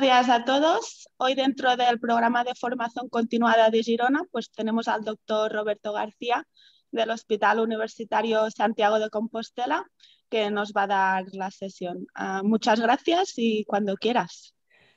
días a todos. Hoy dentro del programa de formación continuada de Girona, pues tenemos al doctor Roberto García del Hospital Universitario Santiago de Compostela, que nos va a dar la sesión. Uh, muchas gracias y cuando quieras.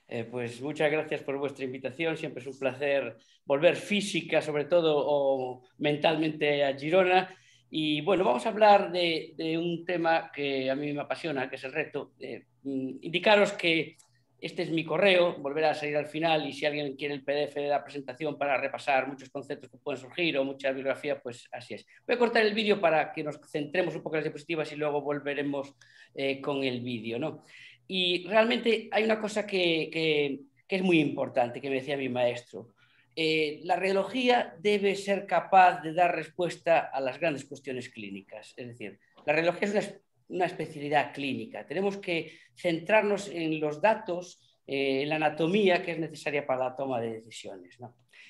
Eh, pues muchas gracias por vuestra invitación. Siempre es un placer volver física, sobre todo, o mentalmente a Girona. Y bueno, vamos a hablar de, de un tema que a mí me apasiona, que es el reto. Eh, indicaros que este es mi correo, volverá a salir al final y si alguien quiere el PDF de la presentación para repasar muchos conceptos que pueden surgir o mucha bibliografía, pues así es. Voy a cortar el vídeo para que nos centremos un poco en las diapositivas y luego volveremos eh, con el vídeo. ¿no? Y realmente hay una cosa que, es muy importante, que me decía mi maestro. Eh, la radiología debe ser capaz de dar respuesta a las grandes cuestiones clínicas. Es decir, la radiología es una una especialidad clínica. Tenemos que centrarnos en los datos, eh, en la anatomía que es necesaria para la toma de decisiones.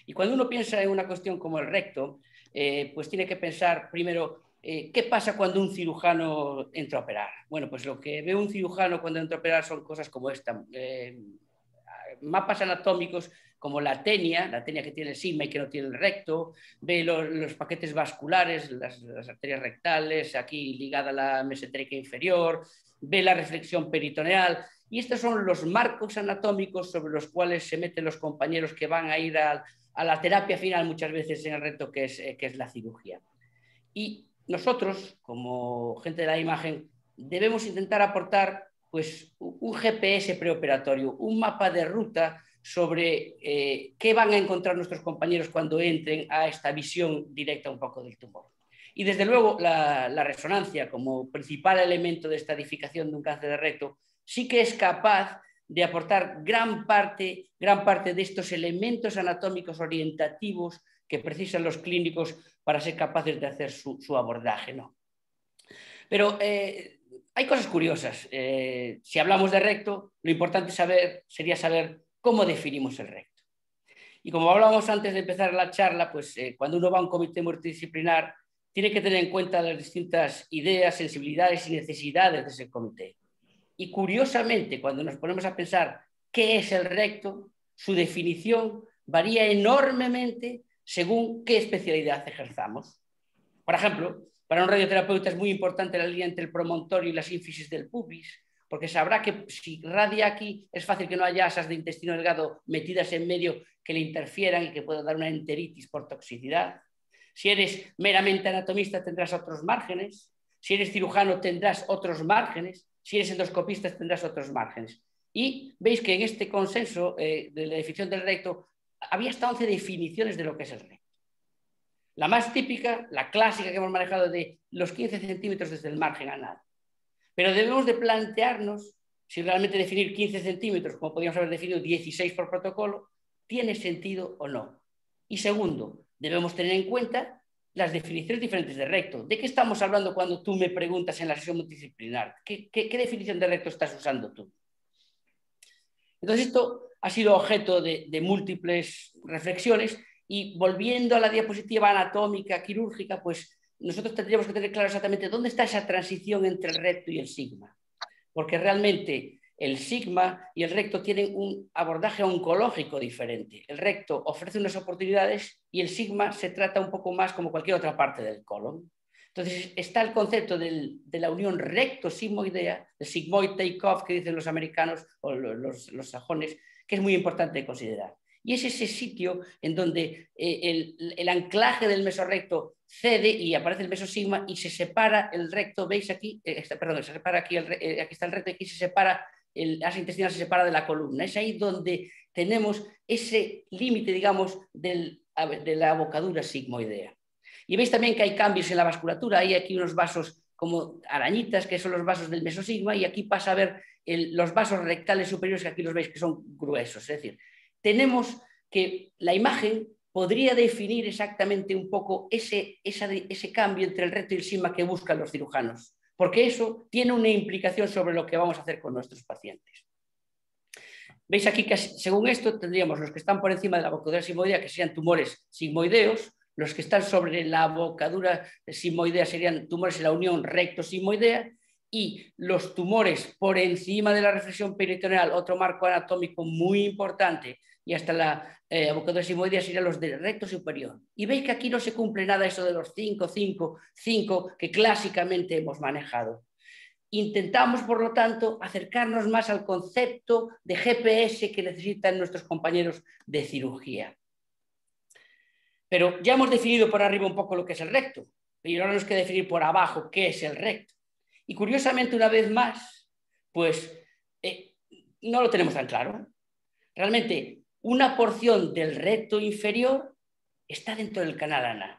Y cuando uno piensa en una cuestión como el recto, eh, pues tiene que pensar primero eh, qué pasa cuando un cirujano entra a operar. Bueno, pues lo que ve un cirujano cuando entra a operar son cosas como esta. mapas anatómicos como la tenia, la tenia que tiene el sigma y que no tiene el recto, ve los, paquetes vasculares, las, arterias rectales, aquí ligada a la mesentérica inferior, ve la reflexión peritoneal, y estos son los marcos anatómicos sobre los cuales se meten los compañeros que van a ir a, la terapia final muchas veces en el reto que es, eh, que es la cirugía. Y nosotros, como gente de la imagen, debemos intentar aportar pues, un GPS preoperatorio, un mapa de ruta sobre eh, qué van a encontrar nuestros compañeros cuando entren a esta visión directa un poco del tumor. Y desde luego la, resonancia como principal elemento de esta edificación de un cáncer de recto sí que es capaz de aportar gran parte, gran parte de estos elementos anatómicos orientativos que precisan los clínicos para ser capaces de hacer su, abordaje. ¿no? Pero eh, hay cosas curiosas. Eh, si hablamos de recto, lo importante saber, sería saber cómo definimos el recto. Y como hablábamos antes de empezar la charla, pues eh, cuando uno va a un comité multidisciplinar, tiene que tener en cuenta las distintas ideas, sensibilidades y necesidades de ese comité. Y curiosamente, cuando nos ponemos a pensar qué es el recto, su definición varía enormemente según qué especialidad ejerzamos. Por ejemplo, para un radioterapeuta es muy importante la línea entre el promontorio y la sínfisis del pubis, porque sabrá que si radia aquí es fácil que no haya asas de intestino delgado metidas en medio que le interfieran y que pueda dar una enteritis por toxicidad. Si eres meramente anatomista tendrás otros márgenes. Si eres cirujano tendrás otros márgenes. Si eres endoscopista tendrás otros márgenes. Y veis que en este consenso eh, de la definición del recto había hasta 11 definiciones de lo que es el recto. La más típica, la clásica que hemos manejado de los 15 centímetros desde el margen anal. Pero debemos de plantearnos si realmente definir 15 centímetros, como podríamos haber definido 16 por protocolo, tiene sentido o no. Y segundo, debemos tener en cuenta las definiciones diferentes de recto. ¿De qué estamos hablando cuando tú me preguntas en la sesión multidisciplinar? ¿Qué, definición de recto estás usando tú? Entonces, esto ha sido objeto de, de múltiples reflexiones y volviendo a la diapositiva anatómica quirúrgica, pues nosotros tendríamos que tener claro exactamente dónde está esa transición entre el recto y el sigma, porque realmente el sigma y el recto tienen un abordaje oncológico diferente. El recto ofrece unas oportunidades y el sigma se trata un poco más como cualquier otra parte del colon. Entonces está el concepto de la unión recto-sigmoidea, el sigmoid take-off que dicen los americanos o los, sajones, que es muy importante de considerar. Y es ese sitio en donde eh, el, anclaje del mesorrecto cede y aparece el mesosigma y se separa el recto, veis aquí, eh, perdón, se separa aquí, eh, aquí está el recto, aquí se separa, el asa intestinal se separa de la columna. Es ahí donde tenemos ese límite, digamos, de la abocadura sigmoidea. Y veis también que hay cambios en la vasculatura, hay aquí unos vasos como arañitas, que son los vasos del mesosigma, y aquí pasa a ver los vasos rectales superiores, que aquí los veis que son gruesos. Es decir, tenemos que la imagen podría definir exactamente un poco ese, ese cambio entre el recto y el sigma que buscan los cirujanos, porque eso tiene una implicación sobre lo que vamos a hacer con nuestros pacientes. Veis aquí que según esto tendríamos los que están por encima de la bocadura sigmoidea, que serían tumores sigmoideos, los que están sobre la bocadura sigmoidea serían tumores en la unión recto-sigmoidea, y los tumores por encima de la reflexión peritoneal, otro marco anatómico muy importante, y hasta la eh, simoidea serían los del recto superior. Y veis que aquí no se cumple nada eso de los 5, 5, 5 que clásicamente hemos manejado. Intentamos, por lo tanto, acercarnos más al concepto de GPS que necesitan nuestros compañeros de cirugía. Pero ya hemos definido por arriba un poco lo que es el recto, pero ahora tenemos que definir por abajo qué es el recto. Y curiosamente, una vez más, pues eh, no lo tenemos tan claro. Realmente, una porción del recto inferior está dentro del canal anal.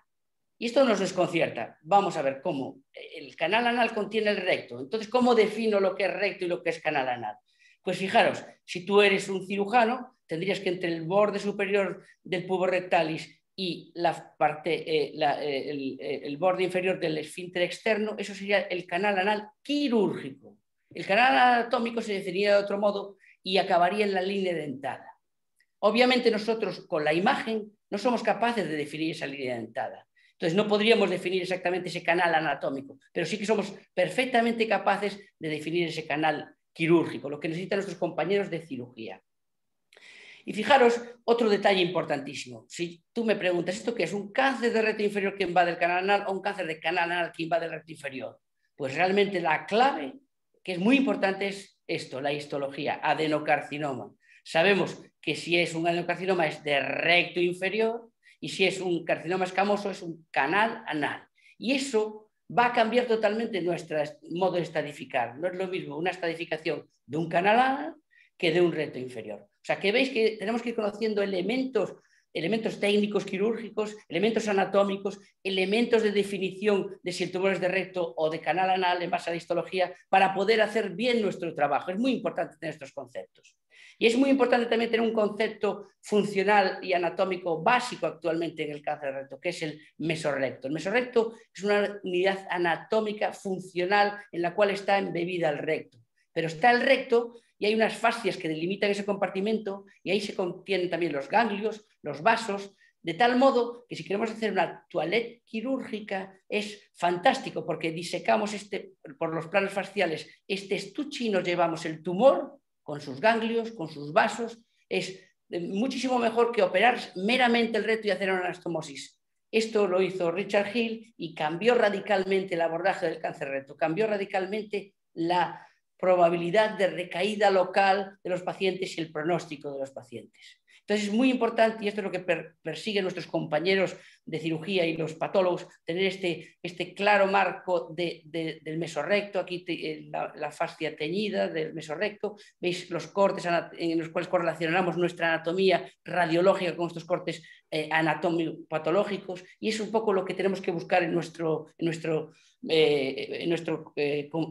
Y esto nos desconcierta. Vamos a ver cómo. El canal anal contiene el recto. Entonces, ¿cómo defino lo que es recto y lo que es canal anal? Pues fijaros, si tú eres un cirujano, tendrías que entre el borde superior del pubo rectalis y la parte, eh, eh, eh, el, borde inferior del esfínter externo, eso sería el canal anal quirúrgico. El canal anatómico se definiría de otro modo y acabaría en la línea dentada. Obviamente nosotros con la imagen no somos capaces de definir esa línea dentada. Entonces no podríamos definir exactamente ese canal anatómico, pero sí que somos perfectamente capaces de definir ese canal quirúrgico, lo que necesitan nuestros compañeros de cirugía. Y fijaros, otro detalle importantísimo. Si tú me preguntas, ¿esto qué es? ¿Un cáncer de recto inferior que invade el canal anal o un cáncer de canal anal que invade el recto inferior? Pues realmente la clave, que es muy importante, es esto, la histología, adenocarcinoma. Sabemos que si es un adenocarcinoma es de recto inferior y si es un carcinoma escamoso es un canal anal. Y eso va a cambiar totalmente nuestro modo de estadificar. No es lo mismo una estadificación de un canal anal que de un recto inferior. O sea, que veis que tenemos que ir conociendo elementos, elementos técnicos quirúrgicos, elementos anatómicos, elementos de definición de si el tumor es de recto o de canal anal en base a la histología para poder hacer bien nuestro trabajo. Es muy importante tener estos conceptos. Y es muy importante también tener un concepto funcional y anatómico básico actualmente en el cáncer recto, que es el mesorrecto. El mesorrecto es una unidad anatómica funcional en la cual está embebida el recto. Pero está el recto y hay unas fascias que delimitan ese compartimento y ahí se contienen también los ganglios, los vasos, de tal modo que si queremos hacer una toilette quirúrgica es fantástico porque disecamos este, por los planos fasciales este estuche y nos llevamos el tumor con sus ganglios, con sus vasos, es muchísimo mejor que operar meramente el reto y hacer una anastomosis. Esto lo hizo Richard Hill y cambió radicalmente el abordaje del cáncer reto, cambió radicalmente la probabilidad de recaída local de los pacientes y el pronóstico de los pacientes. Entonces es muy importante, y esto es lo que persiguen nuestros compañeros de cirugía y los patólogos, tener este, este claro marco del mesorrecto, aquí eh, la, fascia teñida del mesorrecto, veis los cortes en los cuales correlacionamos nuestra anatomía radiológica con estos cortes eh, anatómico-patológicos, y es un poco lo que tenemos que buscar en nuestro, eh, en nuestro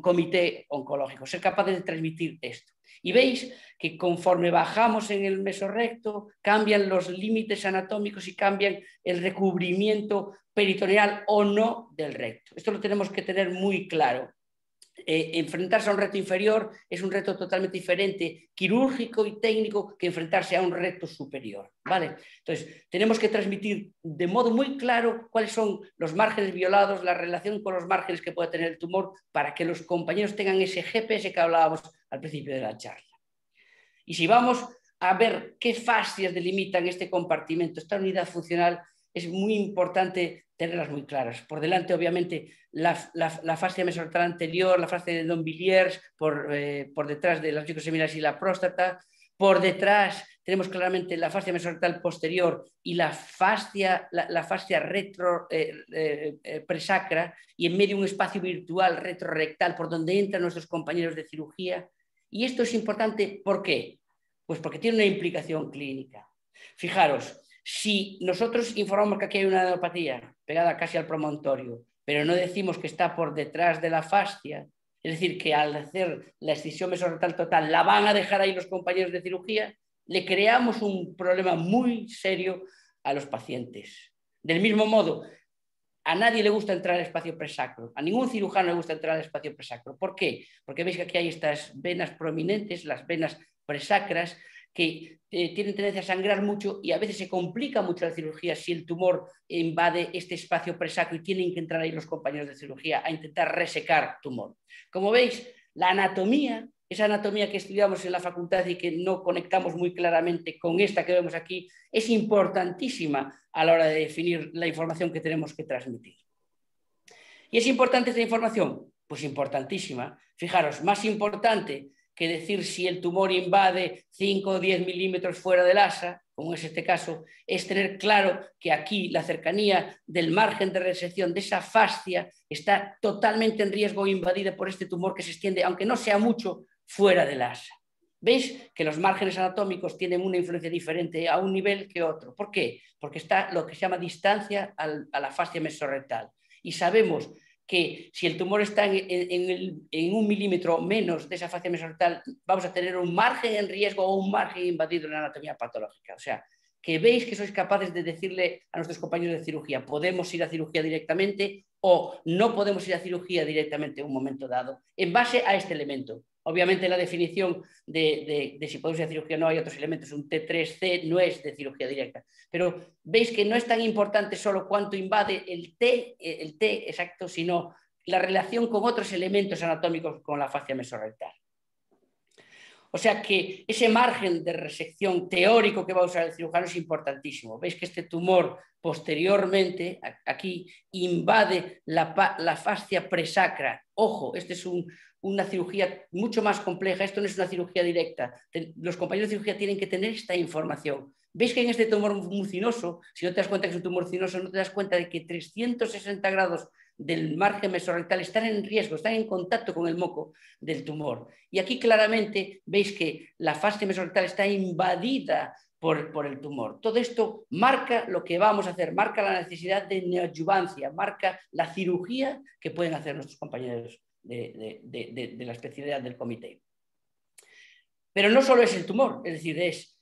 comité oncológico, ser capaces de transmitir esto. Y veis que conforme bajamos en el mesorrecto, cambian los límites anatómicos y cambian el recubrimiento peritoneal o no del recto. Esto lo tenemos que tener muy claro. Eh, enfrentarse a un reto inferior es un reto totalmente diferente, quirúrgico y técnico, que enfrentarse a un reto superior. ¿Vale? Entonces, tenemos que transmitir de modo muy claro cuáles son los márgenes violados, la relación con los márgenes que puede tener el tumor, para que los compañeros tengan ese GPS que hablábamos al principio de la charla. Y si vamos a ver qué fascias delimitan este compartimento, esta unidad funcional, es muy importante tenerlas muy claras. Por delante, obviamente, la, fascia mesorrectal anterior, la fascia de Don Villiers, por, eh, por detrás de las seminales y la próstata. Por detrás tenemos claramente la fascia mesorrectal posterior y la fascia, la, fascia retro eh, eh, presacra y en medio un espacio virtual retrorectal por donde entran nuestros compañeros de cirugía. Y esto es importante, ¿por qué? Pues porque tiene una implicación clínica. Fijaros, si nosotros informamos que aquí hay una adenopatía pegada casi al promontorio, pero no decimos que está por detrás de la fascia, es decir, que al hacer la excisión mesorrectal total la van a dejar ahí los compañeros de cirugía, le creamos un problema muy serio a los pacientes. Del mismo modo, a nadie le gusta entrar al espacio presacro, a ningún cirujano le gusta entrar al espacio presacro. ¿Por qué? Porque veis que aquí hay estas venas prominentes, las venas presacras, que eh, tienen tendencia a sangrar mucho y a veces se complica mucho la cirugía si el tumor invade este espacio presacro y tienen que entrar ahí los compañeros de cirugía a intentar resecar tumor. Como veis, la anatomía, esa anatomía que estudiamos en la facultad y que no conectamos muy claramente con esta que vemos aquí, es importantísima a la hora de definir la información que tenemos que transmitir. ¿Y es importante esta información? Pues importantísima. Fijaros, más importante que decir si el tumor invade 5 o 10 milímetros fuera del asa, como es este caso, es tener claro que aquí la cercanía del margen de resección de esa fascia está totalmente en riesgo invadida por este tumor que se extiende, aunque no sea mucho, fuera del asa. ¿Veis que los márgenes anatómicos tienen una influencia diferente a un nivel que otro? ¿Por qué? Porque está lo que se llama distancia a la fascia mesorrectal. Y sabemos que si el tumor está en, un milímetro menos de esa fascia mesorrectal, vamos a tener un margen en riesgo o un margen invadido en la anatomía patológica. O sea, que veis que sois capaces de decirle a nuestros compañeros de cirugía, podemos ir a cirugía directamente o no podemos ir a cirugía directamente en un momento dado, en base a este elemento. Obviamente la definición de, si podemos a cirugía no hay otros elementos, un T3C no es de cirugía directa, pero veis que no es tan importante solo cuánto invade el T, el T exacto, sino la relación con otros elementos anatómicos con la fascia mesorrectal. O sea que ese margen de resección teórico que va a usar el cirujano es importantísimo. Veis que este tumor posteriormente, aquí, invade la fascia presacra. Ojo, este es un, una cirugía mucho más compleja, esto no es una cirugía directa. Los compañeros de cirugía tienen que tener esta información. ¿Veis que en este tumor mucinoso, si no te das cuenta que es un tumor mucinoso, no te das cuenta de que 360 grados del margen mesorrectal están en riesgo, están en contacto con el moco del tumor? Y aquí claramente veis que la fase mesorrectal está invadida por, por, el tumor. Todo esto marca lo que vamos a hacer, marca la necesidad de neoadyuvancia, marca la cirugía que pueden hacer nuestros compañeros de, la especialidad del comité. Pero no solo es el tumor, es decir, es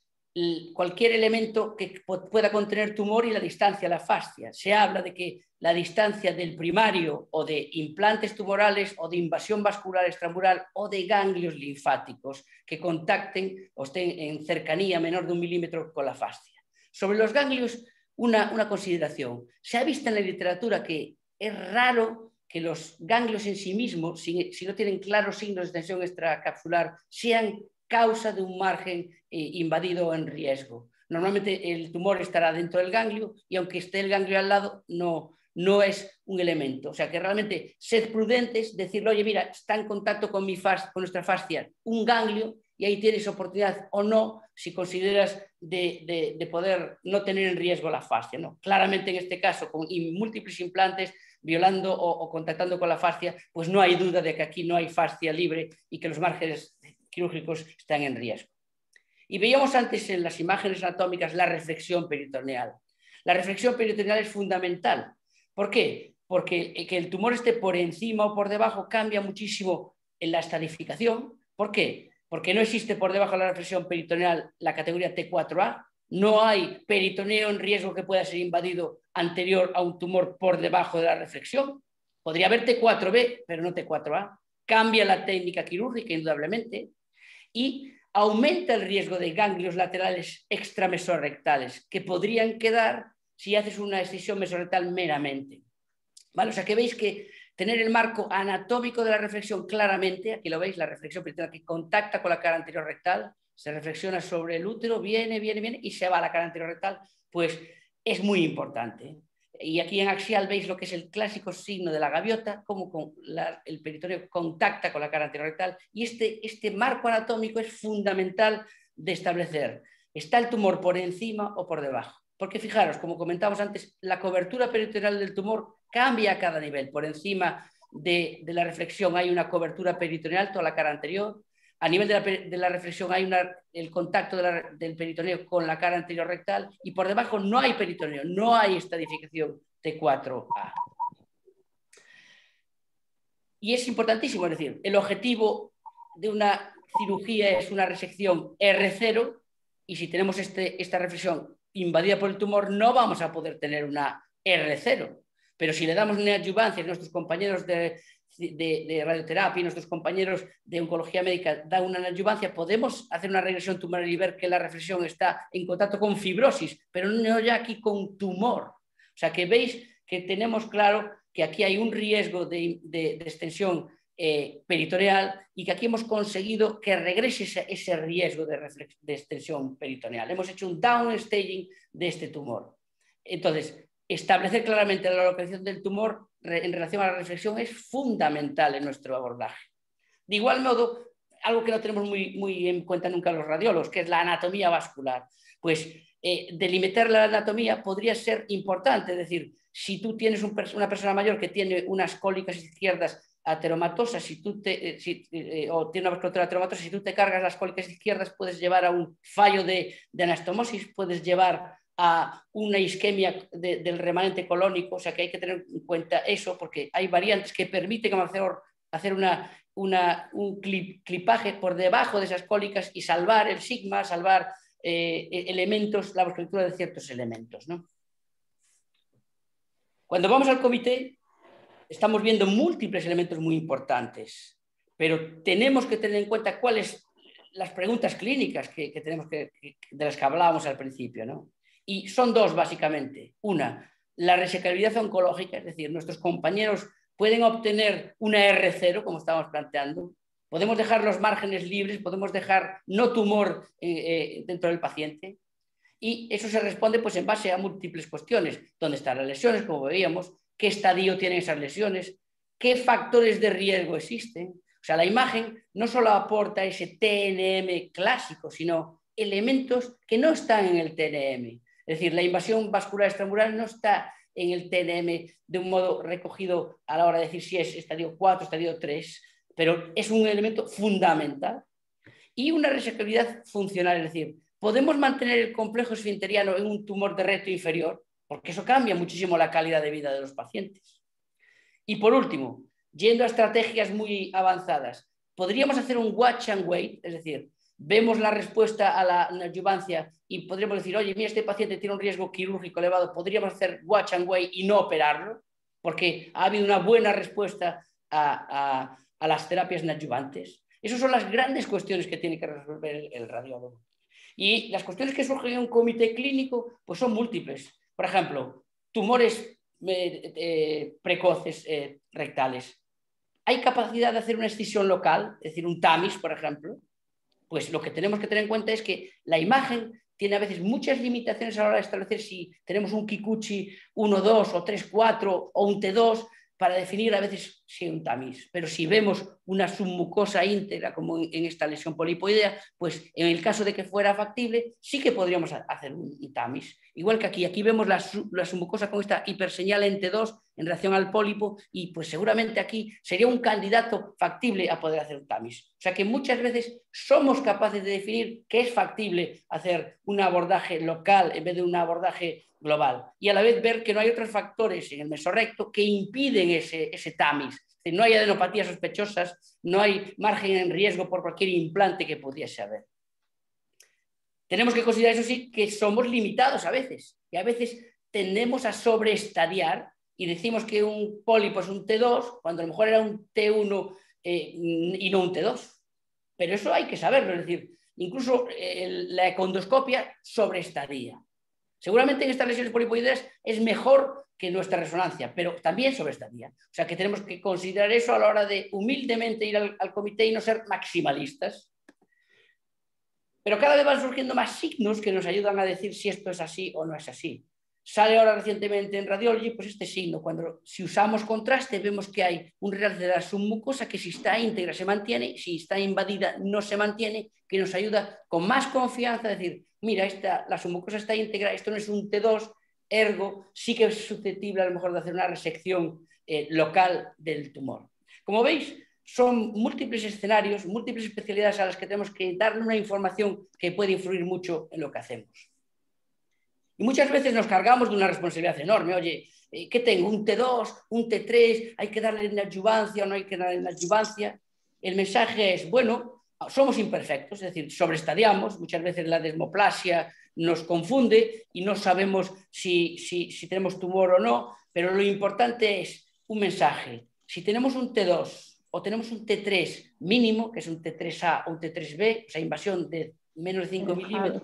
cualquier elemento que pueda contener tumor y la distancia, la fascia. Se habla de que la distancia del primario o de implantes tumorales o de invasión vascular extramural o de ganglios linfáticos que contacten o estén en cercanía menor de un milímetro con la fascia. Sobre los ganglios, una, una consideración. Se ha visto en la literatura que es raro que los ganglios en sí mismos, si, no tienen claros signos de extensión extracapsular, sean causa de un margen eh, invadido en riesgo. Normalmente el tumor estará dentro del ganglio y aunque esté el ganglio al lado, no, no es un elemento. O sea que realmente sed prudentes, decirle, oye, mira, está en contacto con, mi con nuestra fascia un ganglio y ahí tienes oportunidad o no si consideras de, de poder no tener en riesgo la fascia. ¿no? Claramente en este caso, con múltiples implantes, violando o, contactando con la fascia, pues no hay duda de que aquí no hay fascia libre y que los márgenes quirúrgicos están en riesgo. Y veíamos antes en las imágenes anatómicas la reflexión peritoneal. La reflexión peritoneal es fundamental. ¿Por qué? Porque que el tumor esté por encima o por debajo cambia muchísimo en la estadificación. ¿Por qué? Porque no existe por debajo de la reflexión peritoneal la categoría T4A, no hay peritoneo en riesgo que pueda ser invadido anterior a un tumor por debajo de la reflexión. Podría haber T4B, pero no T4A. Cambia la técnica quirúrgica, indudablemente, y aumenta el riesgo de ganglios laterales extramesorrectales que podrían quedar si haces una excisión mesorrectal meramente. ¿Vale? O sea que veis que tener el marco anatómico de la reflexión claramente, aquí lo veis, la reflexión que contacta con la cara anterior rectal, se reflexiona sobre el útero, viene, viene, viene y se va a la cara anterior rectal, pues es muy importante. Y aquí en axial veis lo que es el clásico signo de la gaviota, cómo con el peritoneo contacta con la cara anterior rectal. Y este, este marco anatómico es fundamental de establecer. ¿Está el tumor por encima o por debajo? Porque fijaros, como comentamos antes, la cobertura peritoneal del tumor cambia a cada nivel. Por encima de, de la reflexión hay una cobertura peritoneal, toda la cara anterior, a nivel de la, reflexión hay el contacto del peritoneo con la cara anterior rectal y por debajo no hay peritoneo, no hay estadificación T4A. Y es importantísimo, es decir, el objetivo de una cirugía es una resección R0 y si tenemos este, esta reflexión invadida por el tumor no vamos a poder tener una R0. Pero si le damos una adyuvancia a nuestros compañeros de de, radioterapia y nuestros compañeros de oncología médica dan una adyuvancia, podemos hacer una regresión tumoral y ver que la reflexión está en contacto con fibrosis, pero no ya aquí con tumor. O sea que veis que tenemos claro que aquí hay un riesgo de, extensión eh, peritoneal y que aquí hemos conseguido que regrese ese, riesgo de, de, extensión peritoneal. Hemos hecho un downstaging de este tumor. Entonces, establecer claramente la localización del tumor en relación a la reflexión es fundamental en nuestro abordaje. De igual modo, algo que no tenemos muy, muy en cuenta nunca los radiólogos, que es la anatomía vascular. Pues eh, delimitar la anatomía podría ser importante, es decir, si tú tienes una persona mayor que tiene unas cólicas izquierdas ateromatosas, si tú te, eh, eh, o tiene una vasculatura ateromatosa, si tú te cargas las cólicas izquierdas, puedes llevar a un fallo de, de anastomosis, puedes llevar a una isquemia del remanente colónico, o sea que hay que tener en cuenta eso porque hay variantes que permiten hacer, una, un clipaje por debajo de esas cólicas y salvar el sigma, salvar eh, e, elementos, la estructura de ciertos elementos. Cuando vamos al comité, estamos viendo múltiples elementos muy importantes, pero tenemos que tener en cuenta cuáles las preguntas clínicas que, tenemos que, de las que hablábamos al principio. ¿no? Y son dos, básicamente. Una, la resecabilidad oncológica, es decir, nuestros compañeros pueden obtener una R0, como estamos planteando, podemos dejar los márgenes libres, podemos dejar no tumor eh, eh, dentro del paciente. Y eso se responde pues, en base a múltiples cuestiones. ¿Dónde están las lesiones, como veíamos? ¿Qué estadio tienen esas lesiones? ¿Qué factores de riesgo existen? O sea, la imagen no solo aporta ese TNM clásico, sino elementos que no están en el TNM. Es decir, la invasión vascular extramural no está en el TNM de un modo recogido a la hora de decir si es estadio 4, estadio 3, pero es un elemento fundamental. Y una resecabilidad funcional, es decir, podemos mantener el complejo esfinteriano en un tumor de reto inferior, porque eso cambia muchísimo la calidad de vida de los pacientes. Y por último, yendo a estrategias muy avanzadas, podríamos hacer un watch and wait, es decir, vemos la respuesta a la adyuvancia y podríamos decir, oye, mira, este paciente tiene un riesgo quirúrgico elevado, podríamos hacer watch and wait y no operarlo, porque ha habido una buena respuesta a, las terapias adyuvantes. Esas son las grandes cuestiones que tiene que resolver el, radiólogo. Y las cuestiones que surgen en un comité clínico pues son múltiples. Por ejemplo, tumores eh, eh, precoces eh, rectales. ¿Hay capacidad de hacer una excisión local, es decir, un TAMIS, por ejemplo? Pues lo que tenemos que tener en cuenta es que la imagen tiene a veces muchas limitaciones a la hora de establecer si tenemos un Kikuchi 1, 2 o 3, 4 o un T2 para definir a veces si un tamiz. Pero si vemos una submucosa íntegra, como en esta lesión polipoidea, pues en el caso de que fuera factible, sí que podríamos hacer un tamiz. Igual que aquí, aquí vemos la, submucosa con esta hiperseñal en T2 en relación al pólipo y pues seguramente aquí sería un candidato factible a poder hacer un tamiz. O sea que muchas veces somos capaces de definir que es factible hacer un abordaje local en vez de un abordaje global y a la vez ver que no hay otros factores en el mesorrecto que impiden ese, tamiz. No hay adenopatías sospechosas, no hay margen en riesgo por cualquier implante que pudiese haber. Tenemos que considerar, eso sí, que somos limitados a veces y a veces tendemos a sobreestadiar y decimos que un pólipo es un T2 cuando a lo mejor era un T1 eh, y no un T2. Pero eso hay que saberlo, es decir, incluso eh, la econdoscopia sobreestadía. Seguramente en estas lesiones polipoideas es mejor que nuestra resonancia, pero también sobreestadía. O sea que tenemos que considerar eso a la hora de humildemente ir al, al comité y no ser maximalistas. Pero cada vez van surgiendo más signos que nos ayudan a decir si esto es así o no es así. Sale ahora recientemente en Radiology pues este signo, cuando si usamos contraste vemos que hay un realce de la submucosa que si está íntegra se mantiene, si está invadida no se mantiene, que nos ayuda con más confianza a decir, mira, esta, la submucosa está íntegra, esto no es un T2, ergo sí que es susceptible a lo mejor de hacer una resección eh, local del tumor. Como veis, son múltiples escenarios, múltiples especialidades a las que tenemos que darle una información que puede influir mucho en lo que hacemos. Y muchas veces nos cargamos de una responsabilidad enorme. Oye, eh, ¿qué tengo? ¿Un T2? ¿Un T3? ¿Hay que darle en adyuvancia o no hay que darle en adyuvancia? El mensaje es, bueno, somos imperfectos, es decir, sobreestadiamos, muchas veces la desmoplasia nos confunde y no sabemos si, si tenemos tumor o no, pero lo importante es un mensaje. si tenemos un T2 o tenemos un T3 mínimo, que es un T3A o un T3B, o sea, invasión de menos de 5 milímetros,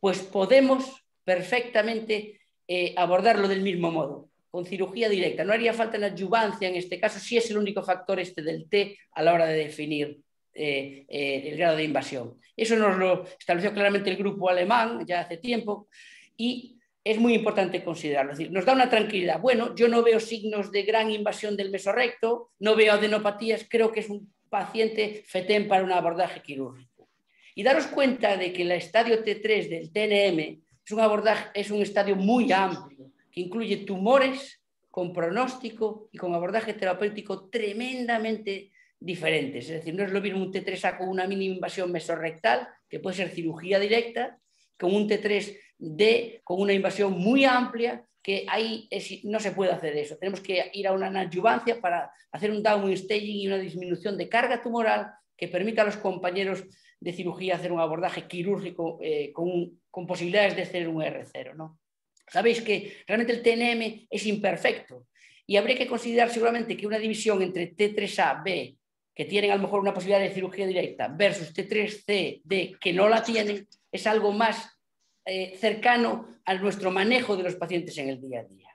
pues podemos perfectamente eh, abordarlo del mismo modo, con cirugía directa. No haría falta la adyuvancia en este caso, si es el único factor este del T a la hora de definir eh, eh, el grado de invasión. Eso nos lo estableció claramente el grupo alemán ya hace tiempo y es muy importante considerarlo. Es decir, nos da una tranquilidad. Bueno, yo no veo signos de gran invasión del mesorrecto, no veo adenopatías, creo que es un paciente FETEM para un abordaje quirúrgico. Y daros cuenta de que el estadio T3 del TNM es un, abordaje, es un estadio muy amplio, que incluye tumores con pronóstico y con abordaje terapéutico tremendamente diferentes. Es decir, no es lo mismo un T3A con una mínima invasión mesorrectal, que puede ser cirugía directa, con un T3D con una invasión muy amplia, que ahí no se puede hacer eso. Tenemos que ir a una adyuvancia para hacer un downwind staging y una disminución de carga tumoral que permita a los compañeros de cirugía hacer un abordaje quirúrgico eh, con, posibilidades de hacer un R0. ¿no? Sabéis que realmente el TNM es imperfecto y habría que considerar seguramente que una división entre T3A, B que tienen a lo mejor una posibilidad de cirugía directa versus T3C, D, que no la tienen, es algo más eh, cercano a nuestro manejo de los pacientes en el día a día.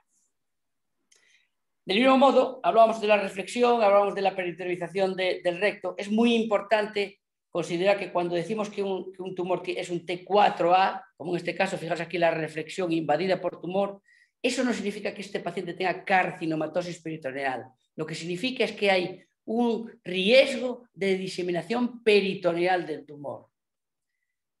Del mismo modo, hablábamos de la reflexión, hablábamos de la peritorización del recto. Es muy importante considerar que cuando decimos que un, que un, tumor es un T4A, como en este caso, fijaos aquí la reflexión invadida por tumor, eso no significa que este paciente tenga carcinomatosis peritoneal. Lo que significa es que hay un riesgo de diseminación peritoneal del tumor.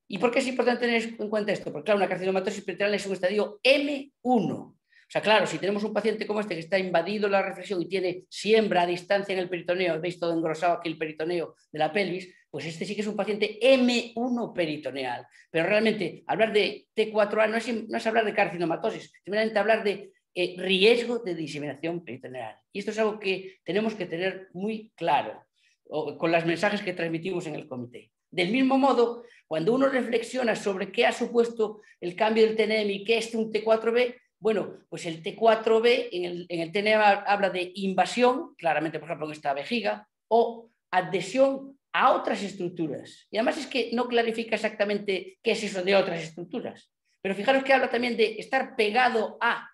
¿Y por qué es importante tener en cuenta esto? Porque claro, una carcinomatosis peritoneal es un estadio M1. O sea, claro, si tenemos un paciente como este que está invadido la reflexión y tiene siembra a distancia en el peritoneo, veis todo engrosado aquí el peritoneo de la pelvis, pues este sí que es un paciente M1 peritoneal. Pero realmente hablar de T4A no es, no es hablar de carcinomatosis, simplemente hablar de eh, riesgo de diseminación peritoneal. Y esto es algo que tenemos que tener muy claro con los mensajes que transmitimos en el comité. Del mismo modo, cuando uno reflexiona sobre qué ha supuesto el cambio del TNM y qué es un T4B, bueno, pues el T4B en el, en el TNM habla de invasión, claramente, por ejemplo, en esta vejiga, o adhesión a otras estructuras. Y además es que no clarifica exactamente qué es eso de otras estructuras. Pero fijaros que habla también de estar pegado a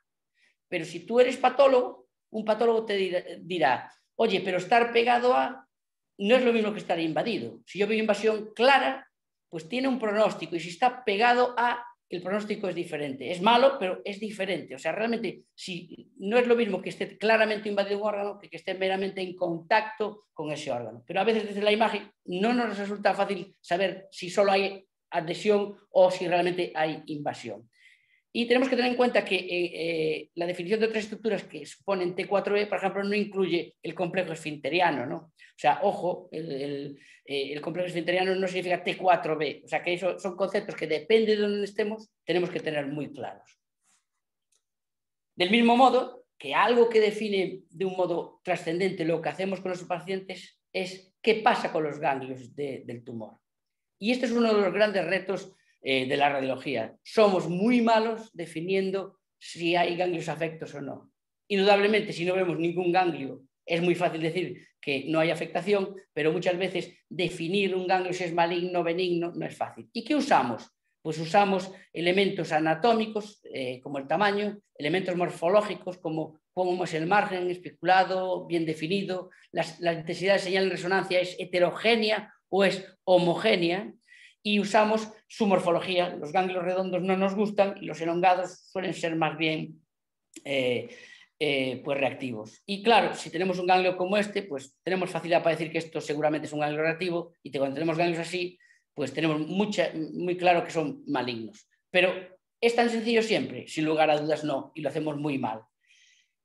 pero si tú eres patólogo, un patólogo te dirá, oye, pero estar pegado a no es lo mismo que estar invadido. Si yo veo invasión clara, pues tiene un pronóstico y si está pegado a, el pronóstico es diferente. Es malo, pero es diferente. O sea, realmente si, no es lo mismo que esté claramente invadido un órgano que que esté meramente en contacto con ese órgano. Pero a veces desde la imagen no nos resulta fácil saber si solo hay adhesión o si realmente hay invasión. Y tenemos que tener en cuenta que eh, eh, la definición de otras estructuras que suponen T4E, por ejemplo, no incluye el complejo esfinteriano. ¿no? O sea, ojo, el, eh, complejo esfinteriano no significa T4B. O sea, que eso son conceptos que depende de donde estemos, tenemos que tener muy claros. Del mismo modo, que algo que define de un modo trascendente lo que hacemos con los pacientes es qué pasa con los ganglios del tumor. Y este es uno de los grandes retos eh, de la radiología. Somos muy malos definiendo si hay ganglios afectos o no. Indudablemente, si no vemos ningún ganglio, es muy fácil decir que no hay afectación, pero muchas veces definir un ganglio si es maligno o benigno no es fácil. ¿Y qué usamos? Pues usamos elementos anatómicos, eh, como el tamaño, elementos morfológicos, como cómo es el margen especulado, bien definido, la intensidad de señal en resonancia es heterogénea o es homogénea, y usamos su morfología. Los ganglios redondos no nos gustan y los elongados suelen ser más bien eh, eh, pues reactivos. Y claro, si tenemos un ganglio como este, pues tenemos facilidad para decir que esto seguramente es un ganglio reactivo y cuando tenemos ganglios así, pues tenemos muy claro que son malignos. Pero es tan sencillo siempre, sin lugar a dudas no, y lo hacemos muy mal.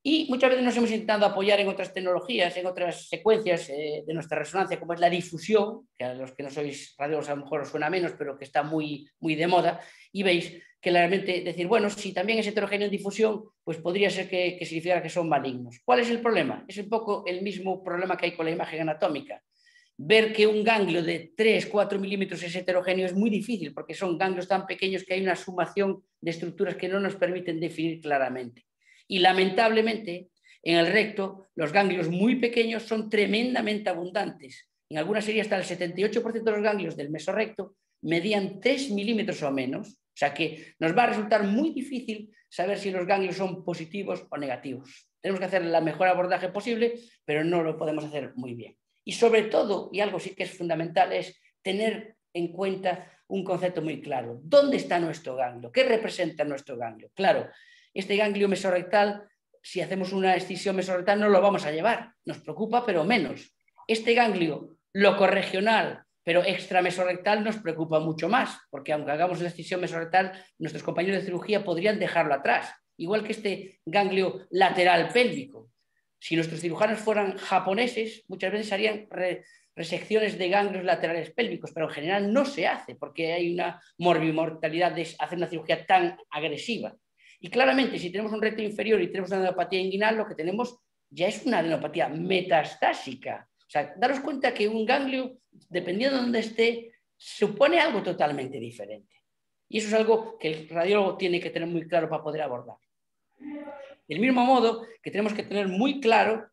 Y muchas veces nos hemos intentado apoyar en otras tecnologías, en otras secuencias eh, de nuestra resonancia, como es la difusión, que a los que no sois radiólogos a lo mejor os suena menos, pero que está muy, muy de moda, y veis que realmente decir, bueno, si también es heterogéneo en difusión, pues podría ser que, que significara que son malignos. ¿Cuál es el problema? Es un poco el mismo problema que hay con la imagen anatómica. Ver que un ganglio de 3, 4 milímetros es heterogéneo es muy difícil porque son ganglios tan pequeños que hay una sumación de estructuras que no nos permiten definir claramente. Y lamentablemente, En el recto, los ganglios muy pequeños son tremendamente abundantes. En algunas series hasta el 78% de los ganglios del mesorrecto medían 3 milímetros o menos, o sea que nos va a resultar muy difícil saber si los ganglios son positivos o negativos. Tenemos que hacer el mejor abordaje posible, pero no lo podemos hacer muy bien. Y sobre todo, y algo sí que es fundamental, es tener en cuenta un concepto muy claro. ¿Dónde está nuestro ganglio? ¿Qué representa nuestro ganglio? Claro, este ganglio mesorrectal, si hacemos una excisión mesorrectal, no lo vamos a llevar. Nos preocupa, pero menos. Este ganglio locorregional, pero extramesorrectal nos preocupa mucho más, porque aunque hagamos una excisión mesorrectal, nuestros compañeros de cirugía podrían dejarlo atrás, igual que este ganglio lateral pélvico. Si nuestros cirujanos fueran japoneses, muchas veces harían resecciones de ganglios laterales pélvicos, pero en general no se hace porque hay una morbimortalidad de hacer una cirugía tan agresiva. Y claramente, si tenemos un recto inferior y tenemos una adenopatía inguinal, lo que tenemos ya es una adenopatía metastásica. O sea, daros cuenta que un ganglio, dependiendo de dónde esté, supone algo totalmente diferente. Y eso es algo que el radiólogo tiene que tener muy claro para poder abordar. Del mismo modo que tenemos que tener muy claro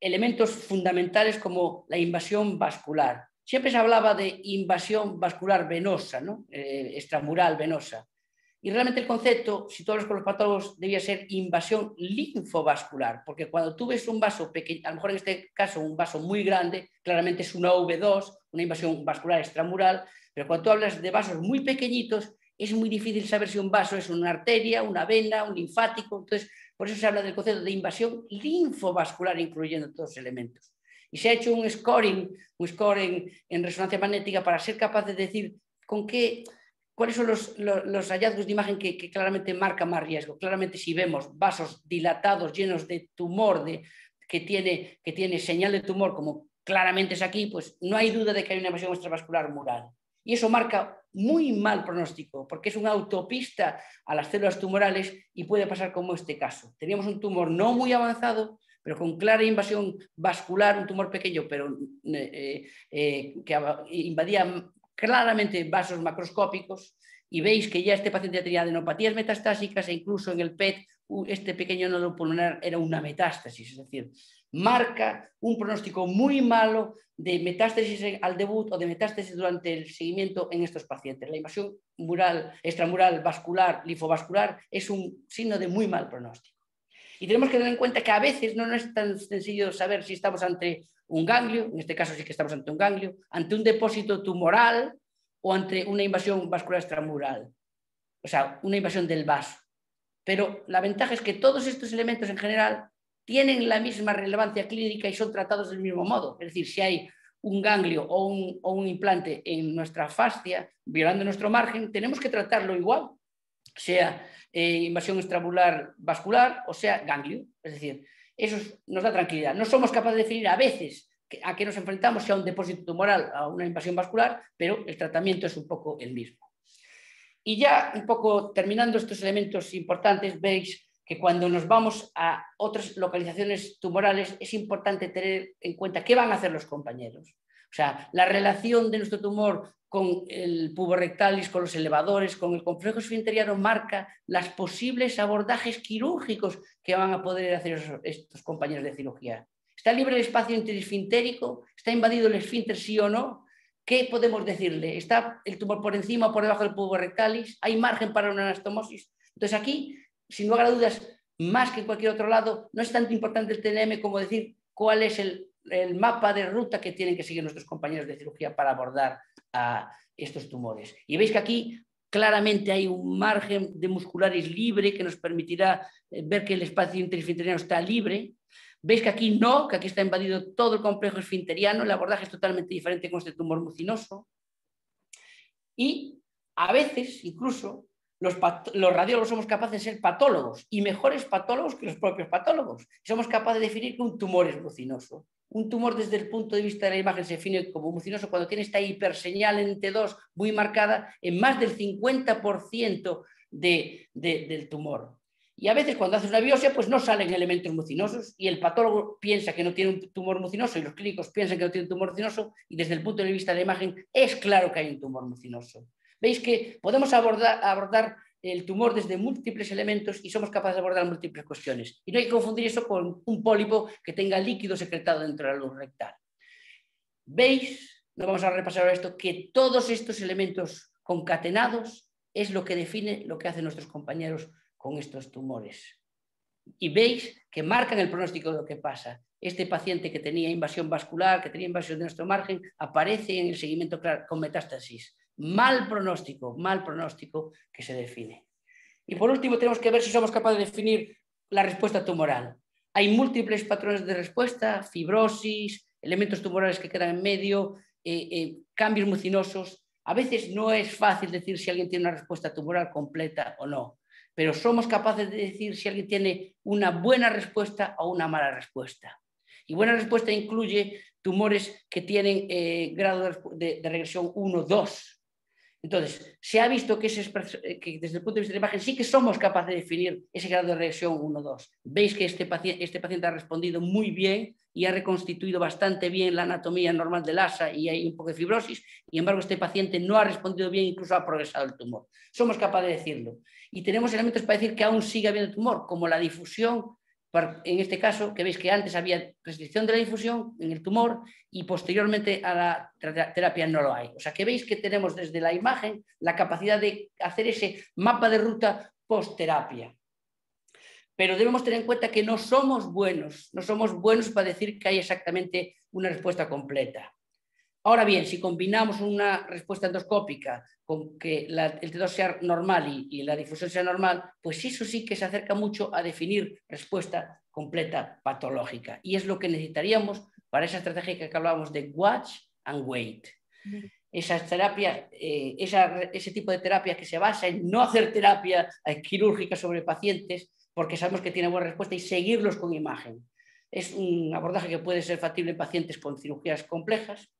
elementos fundamentales como la invasión vascular. Siempre se hablaba de invasión vascular venosa, ¿no? Eh, extramural venosa. Y realmente el concepto, si todos los patólogos, debía ser invasión linfovascular, porque cuando tú ves un vaso pequeño, a lo mejor en este caso un vaso muy grande, claramente es una V2, una invasión vascular extramural, pero cuando tú hablas de vasos muy pequeñitos, es muy difícil saber si un vaso es una arteria, una vena, un linfático. Entonces, por eso se habla del concepto de invasión linfovascular, incluyendo todos los elementos. Y se ha hecho un scoring, un scoring en resonancia magnética para ser capaz de decir con qué, cuáles son los, hallazgos de imagen que, claramente marcan más riesgo. Claramente si vemos vasos dilatados, llenos de tumor, de, que, tiene, que tiene señal de tumor, como claramente es aquí, pues no hay duda de que hay una invasión extravascular mural. Y eso marca muy mal pronóstico, porque es una autopista a las células tumorales y puede pasar como este caso. Teníamos un tumor no muy avanzado, pero con clara invasión vascular, un tumor pequeño, pero eh, eh, que invadía claramente vasos macroscópicos, y veis que ya este paciente tenía adenopatías metastásicas e incluso en el PET este pequeño nodo pulmonar era una metástasis, es decir, marca un pronóstico muy malo de metástasis al debut o de metástasis durante el seguimiento en estos pacientes. La invasión mural, extramural, vascular, linfovascular es un signo de muy mal pronóstico. Y tenemos que tener en cuenta que a veces no, es tan sencillo saber si estamos ante un ganglio, en este caso sí que estamos ante un ganglio, ante un depósito tumoral o ante una invasión vascular extramural, o sea, una invasión del vaso. Pero la ventaja es que todos estos elementos en general tienen la misma relevancia clínica y son tratados del mismo modo. Es decir, si hay un ganglio o un, implante en nuestra fascia, violando nuestro margen, tenemos que tratarlo igual, sea eh, invasión extramular vascular o sea ganglio. Es decir, eso nos da tranquilidad. No somos capaces de definir a veces a qué nos enfrentamos, sea un depósito tumoral o una invasión vascular, pero el tratamiento es un poco el mismo. Y ya un poco terminando estos elementos importantes, veis que cuando nos vamos a otras localizaciones tumorales es importante tener en cuenta qué van a hacer los compañeros. O sea, la relación de nuestro tumor con el puborectalis, con los elevadores, con el complejo esfinteriano marca las posibles abordajes quirúrgicos que van a poder hacer estos compañeros de cirugía. ¿Está libre el espacio interesfintérico? ¿Está invadido el esfínter sí o no? ¿Qué podemos decirle? ¿Está el tumor por encima o por debajo del puborectalis? ¿Hay margen para una anastomosis? Entonces aquí sin lugar a dudas, más que en cualquier otro lado, no es tanto importante el TNM como decir cuál es el, mapa de ruta que tienen que seguir nuestros compañeros de cirugía para abordar a estos tumores. Y veis que aquí claramente hay un margen de musculares libre que nos permitirá eh, ver que el espacio interesfinteriano está libre. Veis que aquí no, que aquí está invadido todo el complejo esfinteriano, el abordaje es totalmente diferente con este tumor mucinoso. Y a veces, incluso, los, radiólogos somos capaces de ser patólogos y mejores patólogos que los propios patólogos. Somos capaces de definir que un tumor es mucinoso. Un tumor desde el punto de vista de la imagen se define como mucinoso cuando tiene esta hiperseñal en T2 muy marcada en más del 50% del tumor. Y a veces cuando haces una biopsia pues no salen elementos mucinosos y el patólogo piensa que no tiene un tumor mucinoso y los clínicos piensan que no tiene un tumor mucinoso y desde el punto de vista de la imagen es claro que hay un tumor mucinoso veis que podemos abordar, el tumor desde múltiples elementos y somos capaces de abordar múltiples cuestiones. Y no hay que confundir eso con un pólipo que tenga líquido secretado dentro de la luz rectal. ¿Veis? No vamos a repasar esto, que todos estos elementos concatenados es lo que define lo que hacen nuestros compañeros con estos tumores. Y veis que marcan el pronóstico de lo que pasa. Este paciente que tenía invasión vascular, que tenía invasión de nuestro margen, aparece en el seguimiento con metástasis mal pronóstico, mal pronóstico que se define. Y por último, tenemos que ver si somos capaces de definir la respuesta tumoral. Hay múltiples patrones de respuesta, fibrosis, elementos tumorales que quedan en medio, eh, eh, cambios mucinosos. A veces no es fácil decir si alguien tiene una respuesta tumoral completa o no, pero somos capaces de decir si alguien tiene una buena respuesta o una mala respuesta. Y buena respuesta incluye tumores que tienen eh, grado de, de regresión 1, 2, entonces, se ha visto que, eh, que, desde el punto de vista de la imagen sí que somos capaces de definir ese grado de reacción 1-2. Veis que este paciente, este paciente ha respondido muy bien y ha reconstituido bastante bien la anatomía normal del asa y hay un poco de fibrosis, y embargo este paciente no ha respondido bien, incluso ha progresado el tumor. Somos capaces de decirlo. Y tenemos elementos para decir que aún sigue habiendo tumor, como la difusión en este caso, que veis que antes había restricción de la difusión en el tumor y posteriormente a la terapia no lo hay. O sea que veis que tenemos desde la imagen la capacidad de hacer ese mapa de ruta post-terapia. Pero debemos tener en cuenta que no somos buenos, no somos buenos para decir que hay exactamente una respuesta completa. Ahora bien, si combinamos una respuesta endoscópica con que el T2 sea normal y, la difusión sea normal, pues eso sí que se acerca mucho a definir respuesta completa patológica. Y es lo que necesitaríamos para esa estrategia que hablábamos de watch and wait. Esa terapia, eh, ese tipo de terapia que se basa en no hacer terapia quirúrgica sobre pacientes porque sabemos que tiene buena respuesta y seguirlos con imagen. Es un abordaje que puede ser factible en pacientes con cirugías complejas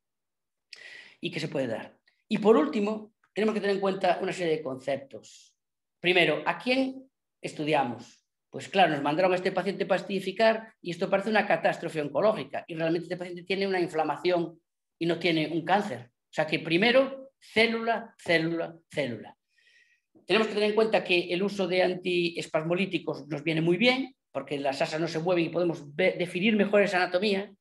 y que se puede dar. Y por último, tenemos que tener en cuenta una serie de conceptos. Primero, ¿a quién estudiamos? Pues claro, nos mandaron a este paciente para estidificar y esto parece una catástrofe oncológica y realmente este paciente tiene una inflamación y no tiene un cáncer. O sea que primero, célula, célula, célula. Tenemos que tener en cuenta que el uso de antiespasmolíticos nos viene muy bien porque las asas no se mueven y podemos definir mejor esa anatomía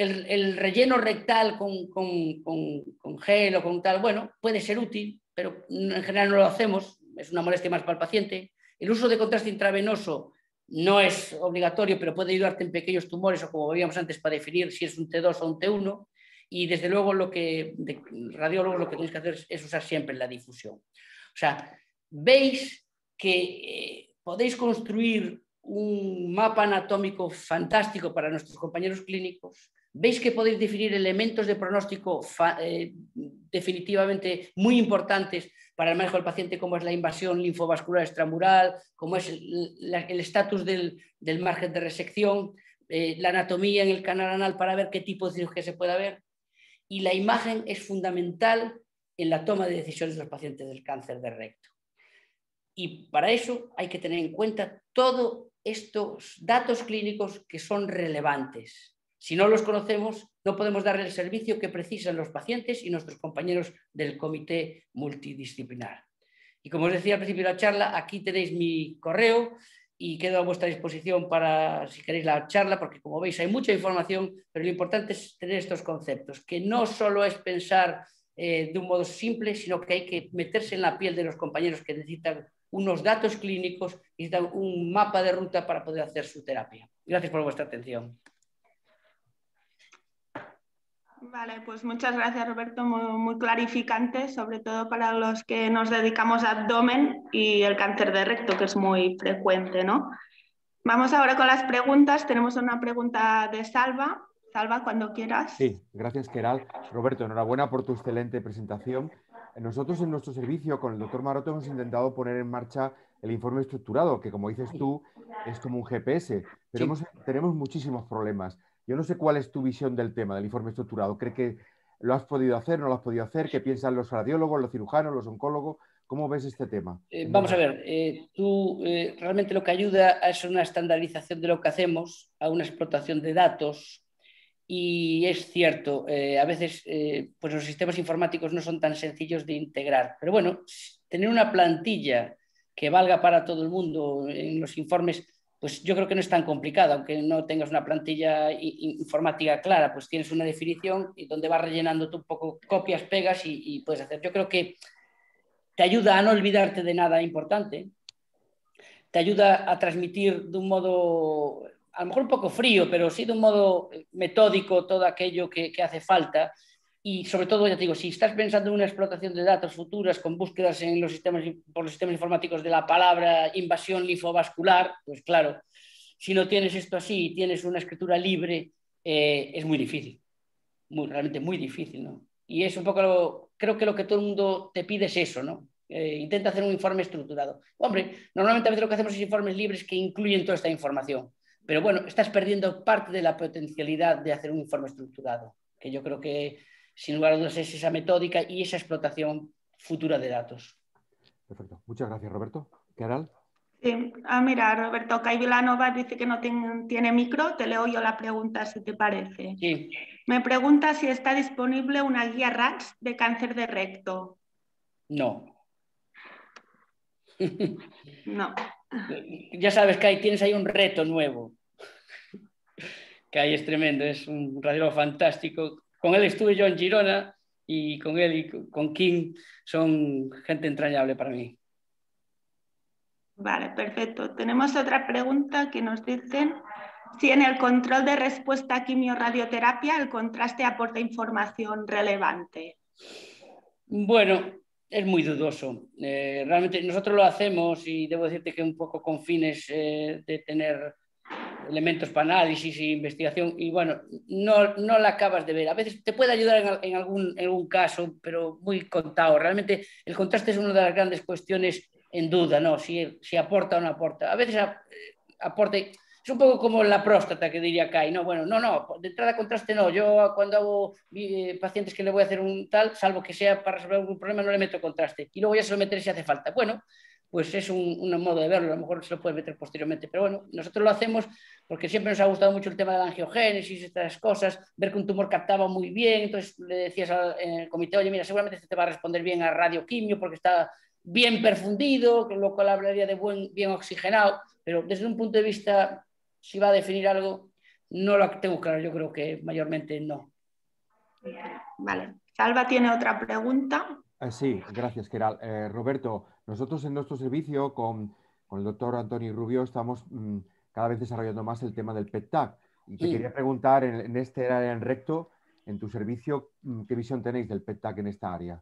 el, relleno rectal con, gel o con tal, bueno, puede ser útil, pero en general no lo hacemos, es una molestia más para el paciente. El uso de contraste intravenoso no es obligatorio, pero puede ayudarte en pequeños tumores o como veíamos antes para definir si es un T2 o un T1. Y desde luego lo que de radiólogos lo que tenéis que hacer es, usar siempre la difusión. O sea, veis que eh, podéis construir un mapa anatómico fantástico para nuestros compañeros clínicos veis que podéis definir elementos de pronóstico eh, definitivamente muy importantes para el manejo del paciente, como es la invasión linfovascular extramural, como es el estatus del, margen de resección, eh, la anatomía en el canal anal para ver qué tipo de cirugía se puede ver. Y la imagen es fundamental en la toma de decisiones de los pacientes del cáncer de recto. Y para eso hay que tener en cuenta todos estos datos clínicos que son relevantes si no los conocemos, no podemos darle el servicio que precisan los pacientes y nuestros compañeros del comité multidisciplinar. Y como os decía al principio de la charla, aquí tenéis mi correo y quedo a vuestra disposición para si queréis la charla, porque como veis hay mucha información, pero lo importante es tener estos conceptos, que no solo es pensar eh, de un modo simple, sino que hay que meterse en la piel de los compañeros que necesitan unos datos clínicos, necesitan un mapa de ruta para poder hacer su terapia. Gracias por vuestra atención. Vale, pues muchas gracias Roberto, muy, clarificante, sobre todo para los que nos dedicamos a abdomen y el cáncer de recto, que es muy frecuente, ¿no? Vamos ahora con las preguntas. Tenemos una pregunta de Salva. Salva, cuando quieras. Sí, gracias Keral. Roberto, enhorabuena por tu excelente presentación. Nosotros en nuestro servicio con el doctor Maroto hemos intentado poner en marcha el informe estructurado, que como dices tú, es como un GPS, pero tenemos muchísimos problemas. Yo no sé cuál es tu visión del tema, del informe estructurado. ¿Cree que lo has podido hacer, no lo has podido hacer? ¿Qué piensan los radiólogos, los cirujanos, los oncólogos? ¿Cómo ves este tema? Eh, vamos a ver, eh, tú eh, realmente lo que ayuda es una estandarización de lo que hacemos, a una explotación de datos. Y es cierto, a veces pues los sistemas informáticos no son tan sencillos de integrar. Pero bueno, tener una plantilla que valga para todo el mundo en los informes, pues yo creo que no es tan complicado, aunque no tengas una plantilla informática clara, pues tienes una definición y donde vas rellenando tú un poco copias, pegas y, y puedes hacer. Yo creo que te ayuda a no olvidarte de nada importante, te ayuda a transmitir de un modo, a lo mejor un poco frío, pero sí de un modo metódico todo aquello que, hace falta. Y sobre todo, ya te digo, si estás pensando en una explotación de datos futuras con búsquedas en los sistemas, por los sistemas informáticos de la palabra invasión linfovascular, pues claro, si no tienes esto así y tienes una escritura libre, eh, es muy difícil, muy, realmente muy difícil, ¿no? Y es un poco, creo que lo que todo el mundo te pide es eso, ¿no? Eh, intenta hacer un informe estructurado. Hombre, normalmente a veces lo que hacemos es informes libres que incluyen toda esta información, pero bueno, estás perdiendo parte de la potencialidad de hacer un informe estructurado, que yo creo que sin lugar a dudas es esa metódica y esa explotación futura de datos. Perfecto. Muchas gracias, Roberto. ¿Qué Sí. Ah, mira, Roberto Cay Vilanova dice que no tiene, micro. Te leo yo la pregunta, si te parece. Sí. Me pregunta si está disponible una guía RATS de cáncer de recto. No. No. Ya sabes que ahí tienes ahí un reto nuevo. Que ahí es tremendo, es un radiólogo fantástico. Con él estuve yo en Girona y con él y con King son gente entrañable para mí. Vale, perfecto. Tenemos otra pregunta que nos dicen si en el control de respuesta a quimioradioterapia el contraste aporta información relevante. Bueno, es muy dudoso. Eh, realmente nosotros lo hacemos y debo decirte que un poco con fines eh, de tener elementos para análisis e investigación y bueno, no, no la acabas de ver. A veces te puede ayudar en, algún, en algún caso, pero muy contado. Realmente el contraste es una de las grandes cuestiones en duda, ¿no? Si, si aporta o no aporta. A veces eh, aporta es un poco como la próstata que diría Kai, no, bueno, no, no, de entrada contraste no, yo cuando hago eh, pacientes que le voy a hacer un tal, salvo que sea para resolver algún problema, no le meto contraste y luego ya se lo meteré si hace falta. Bueno, pues es un, modo de verlo, a lo mejor se lo puede meter posteriormente, pero bueno, nosotros lo hacemos porque siempre nos ha gustado mucho el tema de la angiogénesis, estas cosas, ver que un tumor captaba muy bien, entonces le decías al comité, oye, mira, seguramente este te va a responder bien a radioquimio porque está bien perfundido, lo cual hablaría de buen, bien oxigenado, pero desde un punto de vista si va a definir algo, no lo tengo claro, yo creo que mayormente no. Vale. Salva tiene otra pregunta. Eh, sí, gracias, Keral. Eh, Roberto, nosotros en nuestro servicio con, el doctor Antonio Rubio estamos mm, cada vez desarrollando más el tema del PET-TAC. Y te quería preguntar, en, este área en recto, en tu servicio, mm, ¿qué visión tenéis del PET-TAC en esta área?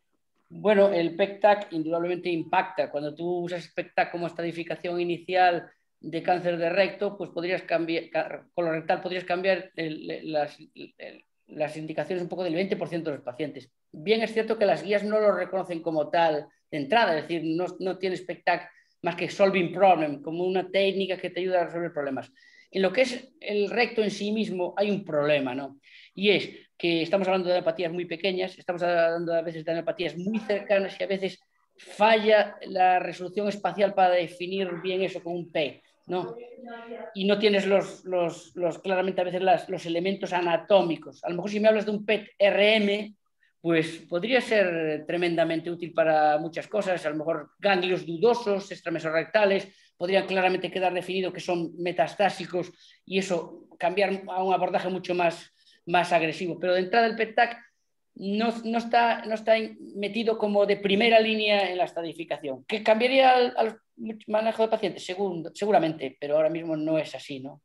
Bueno, el PET-TAC indudablemente impacta. Cuando tú usas PET-TAC como estadificación inicial de cáncer de recto, pues podrías cambiar, colorectal, podrías cambiar las, indicaciones un poco del 20% de los pacientes. Bien es cierto que las guías no lo reconocen como tal de entrada, es decir, no, no tiene spectac más que solving problem, como una técnica que te ayuda a resolver problemas. En lo que es el recto en sí mismo hay un problema, ¿no? Y es que estamos hablando de apatías muy pequeñas, estamos hablando a veces de apatías muy cercanas y a veces falla la resolución espacial para definir bien eso con un P. ¿no? Y no tienes los, los, los claramente a veces los elementos anatómicos. A lo mejor si me hablas de un PET-RM, pues podría ser tremendamente útil para muchas cosas. A lo mejor ganglios dudosos, extramesorrectales, podrían claramente quedar definido que son metastásicos y eso cambiar a un abordaje mucho más, más agresivo. Pero de entrada el PET-TAC no, no, está, no está metido como de primera línea en la estadificación. ¿Que cambiaría al, manejo de pacientes? seguramente, pero ahora mismo no es así, ¿no?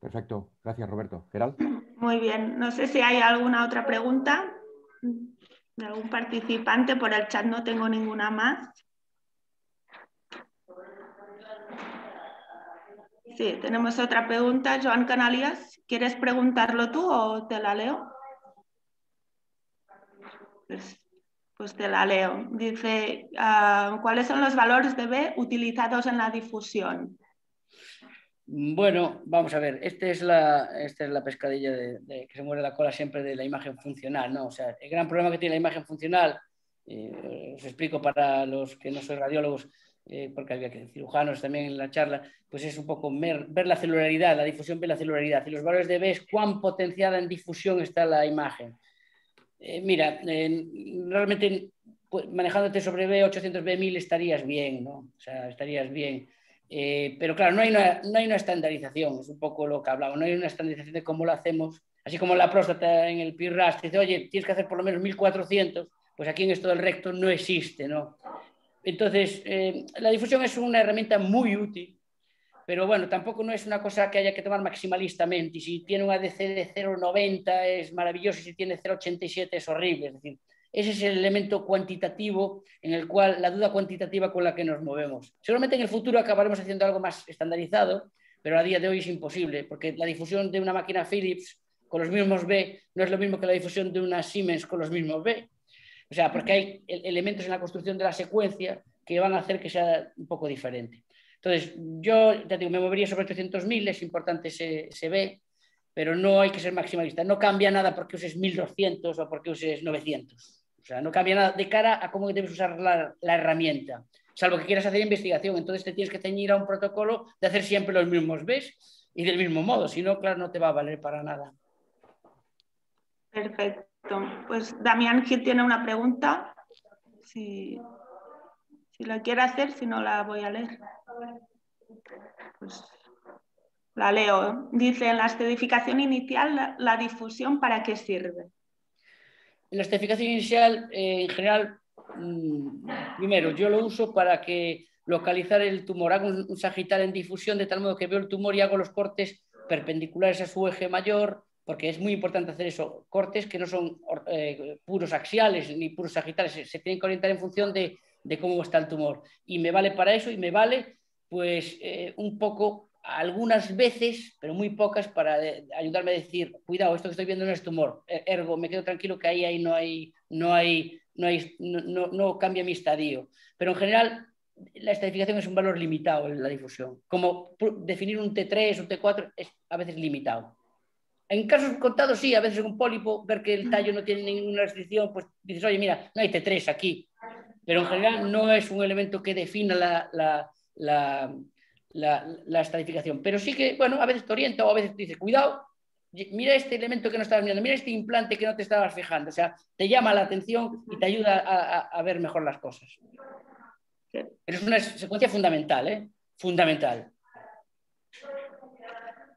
Perfecto. Gracias, Roberto. Gerald. Muy bien. No sé si hay alguna otra pregunta algún participante. Por el chat no tengo ninguna más. Sí, tenemos otra pregunta. Joan Canalias, ¿quieres preguntarlo tú o te la leo? Pues, pues, te la leo. Dice, ah, ¿cuáles son los valores de B utilizados en la difusión? Bueno, vamos a ver, esta es la, esta es la pescadilla de, que se muere la cola siempre de la imagen funcional, ¿no? O sea, el gran problema que tiene la imagen funcional, eh, os explico para los que no son radiólogos, eh, porque había que cirujanos también en la charla, pues es un poco ver la celularidad, la difusión ve la celularidad. Y los valores de B es cuán potenciada en difusión está la imagen. Eh, mira, realmente pues, manejándote sobre B800, B1000 estarías bien, ¿no? O sea, estarías bien. Eh, pero claro, no hay, una, no hay una estandarización, es un poco lo que hablamos, no hay una estandarización de cómo lo hacemos. Así como la próstata en el PIRAS dice, oye, tienes que hacer por lo menos 1400, pues aquí en esto del recto no existe, ¿no? Entonces, eh, la difusión es una herramienta muy útil, pero bueno, tampoco no es una cosa que haya que tomar maximalistamente. Y si tiene un ADC de 0,90 es maravilloso, y si tiene 0,87 es horrible. Es decir, ese es el elemento cuantitativo en el cual la duda cuantitativa con la que nos movemos. Seguramente en el futuro acabaremos haciendo algo más estandarizado, pero a día de hoy es imposible, porque la difusión de una máquina Philips con los mismos B no es lo mismo que la difusión de una Siemens con los mismos B. O sea, porque hay elementos en la construcción de la secuencia que van a hacer que sea un poco diferente. Entonces, yo ya digo, me movería sobre 800.000, es importante ese, ese B, pero no hay que ser maximalista. No cambia nada porque uses 1200 o porque uses 900. O sea, no cambia nada de cara a cómo debes usar la, herramienta, salvo que quieras hacer investigación. Entonces te tienes que ceñir a un protocolo de hacer siempre los mismos bes y del mismo modo. Si no, claro, no te va a valer para nada. Perfecto. Pues Damián Gil tiene una pregunta. Si, la quiere hacer, si no la voy a leer. Pues la leo. Dice, en la estedificación inicial, la difusión, ¿para qué sirve? La esterificación inicial, eh, en general, mm, primero, yo lo uso para que localizar el tumor, hago un, sagital en difusión de tal modo que veo el tumor y hago los cortes perpendiculares a su eje mayor, porque es muy importante hacer eso, cortes que no son eh, puros axiales ni puros sagitales, se, tienen que orientar en función de, cómo está el tumor. Y me vale para eso y me vale pues eh, un poco algunas veces, pero muy pocas, para ayudarme a decir, cuidado, esto que estoy viendo no es tumor, e-, ergo, me quedo tranquilo que ahí, ahí no hay, no hay, no hay, no, no, cambia mi estadio. Pero en general, la estadificación es un valor limitado en la difusión. Como definir un T3 o T4 es a veces limitado. En casos contados, sí, a veces un pólipo, ver que el tallo no tiene ninguna restricción, pues dices, oye, mira, no hay T3 aquí. Pero en general no es un elemento que defina la la, la estadificación. Pero sí que, bueno, a veces te orienta o a veces te dice, cuidado, mira este elemento que no estabas mirando, mira este implante que no te estabas fijando. O sea, te llama la atención y te ayuda a, ver mejor las cosas. Pero es una secuencia fundamental, ¿eh? Fundamental.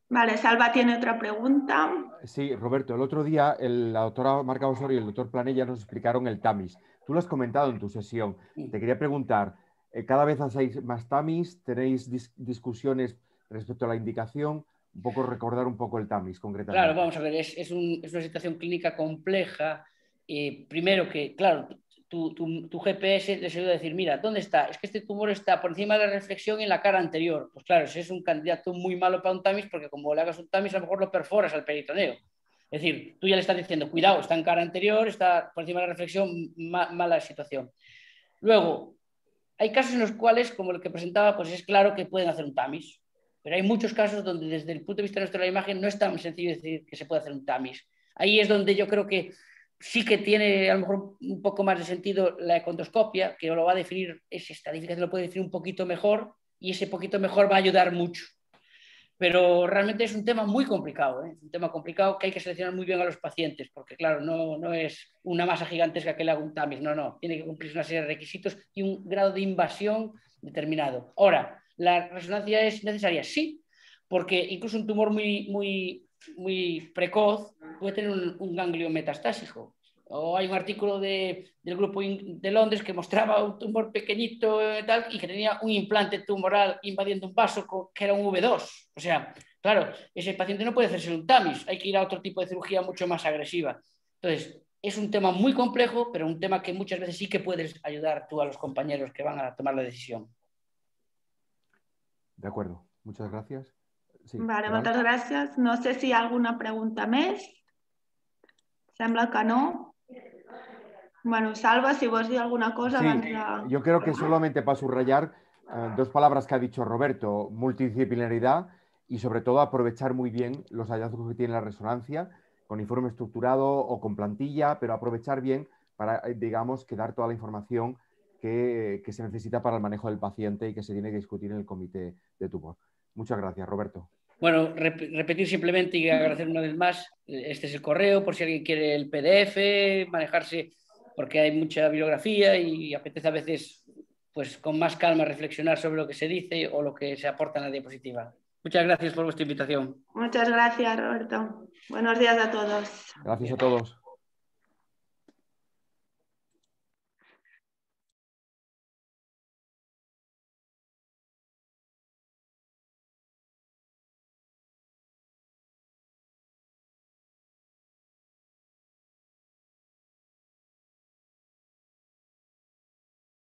Vale, Salva tiene otra pregunta. Sí, Roberto, el otro día la doctora Marca Osorio y el doctor Planella nos explicaron el TAMIS. Tú lo has comentado en tu sesión. Te quería preguntar, eh, cada vez hacéis más TAMIS, tenéis discusiones respecto a la indicación, un poco recordar un poco el TAMIS concretamente. Claro, vamos a ver, es, una situación clínica compleja. Eh, primero que, claro, tu, GPS les ayuda a decir, mira, ¿dónde está? Es que este tumor está por encima de la reflexión en la cara anterior. Pues claro, ese es un candidato muy malo para un TAMIS porque como le hagas un TAMIS a lo mejor lo perforas al peritoneo. Es decir, tú ya le estás diciendo, cuidado, está en cara anterior, está por encima de la reflexión, mala situación. Luego, hay casos en los cuales, como el que presentaba, pues es claro que pueden hacer un TAMIS, pero hay muchos casos donde desde el punto de vista de la imagen no es tan sencillo decir que se puede hacer un TAMIS. Ahí es donde yo creo que sí que tiene a lo mejor un poco más de sentido la econdoscopia, que lo va a definir, esa estadística lo puede definir un poquito mejor y ese poquito mejor va a ayudar mucho. Pero realmente es un tema muy complicado, ¿eh? un tema complicado que hay que seleccionar muy bien a los pacientes, porque claro, no, no es una masa gigantesca que le haga un TAMIS, no, no, tiene que cumplir una serie de requisitos y un grado de invasión determinado. Ahora, ¿la resonancia es necesaria? Sí, porque incluso un tumor muy, muy, muy precoz puede tener un ganglio metastásico o hay un artículo de, del grupo de Londres que mostraba un tumor pequeñito y, tal, y que tenía un implante tumoral invadiendo un vaso que era un V2. O sea, claro, ese paciente no puede hacerse un TAMIS, hay que ir a otro tipo de cirugía mucho más agresiva. Entonces, es un tema muy complejo, pero un tema que muchas veces sí que puedes ayudar tú a los compañeros que van a tomar la decisión. De acuerdo, muchas gracias. vale, muchas gracias. No sé si alguna pregunta más. Sembla que no. Bueno, Salva, si vos dir alguna cosa... Yo creo que solamente para subrayar eh, dos palabras que ha dicho Roberto, multidisciplinaridad y sobre todo aprovechar muy bien los hallazgos que tiene la resonancia con informe estructurado o con plantilla, pero aprovechar bien para, eh, digamos, que dar toda la información que, se necesita para el manejo del paciente y que se tiene que discutir en el comité de tumor. Muchas gracias, Roberto. Bueno, repetir simplemente y agradecer una vez más, este es el correo por si alguien quiere el PDF, manejarse porque hay mucha bibliografía y apetece a veces pues con más calma reflexionar sobre lo que se dice o lo que se aporta en la diapositiva. Muchas gracias por vuestra invitación. Muchas gracias, Roberto. Buenos días a todos. Gracias a todos.